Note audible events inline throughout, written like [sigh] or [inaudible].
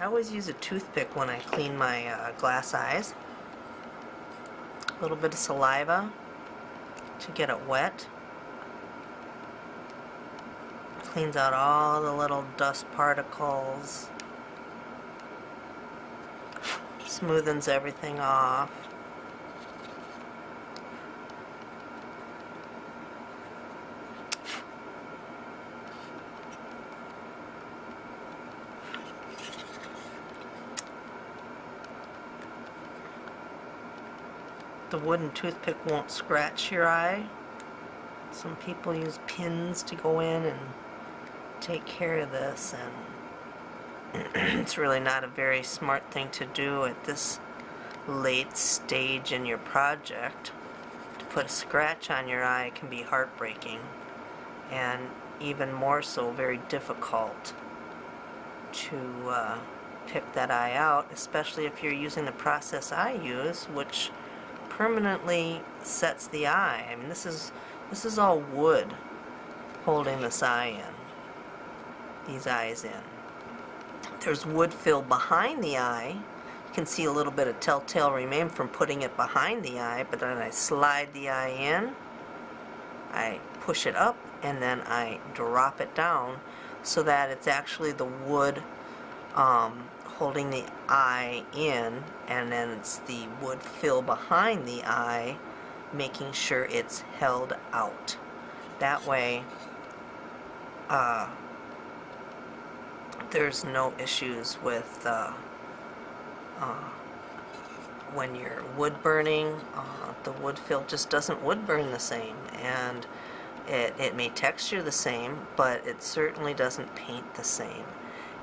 always use a toothpick when I clean my uh, glass eyes. A little bit of saliva to get it wet. Cleans out all the little dust particles. Smoothens everything off. The wooden toothpick won't scratch your eye. Some people use pins to go in and take care of this and [clears throat] it's really not a very smart thing to do at this late stage in your project. To put a scratch on your eye can be heartbreaking and even more so very difficult to uh, pick that eye out, especially if you're using the process I use, which permanently sets the eye. I mean, this is this is all wood holding this eye in, these eyes in. There's wood fill behind the eye. You can see a little bit of telltale remain from putting it behind the eye, but then I slide the eye in, I push it up, and then I drop it down so that it's actually the wood um, holding the eye in and then it's the wood fill behind the eye making sure it's held out. That way uh, there's no issues with uh, uh, when you're wood burning uh, the wood fill just doesn't wood burn the same and it, it may texture the same but it certainly doesn't paint the same.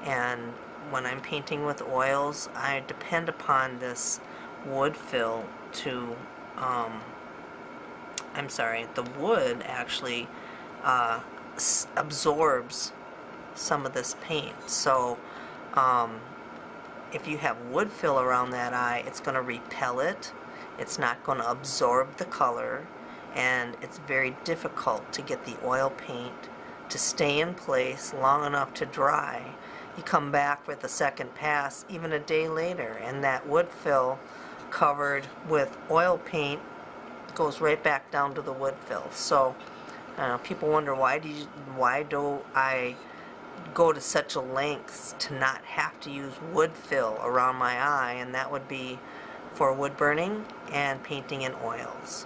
And when I'm painting with oils, I depend upon this wood fill to, um, I'm sorry, the wood actually uh, absorbs some of this paint. So um, if you have wood fill around that eye, it's going to repel it. It's not going to absorb the color and it's very difficult to get the oil paint to stay in place long enough to dry you come back with a second pass even a day later and that wood fill covered with oil paint goes right back down to the wood fill. So uh, people wonder why do you, why do I go to such a length to not have to use wood fill around my eye? And that would be for wood burning and painting in oils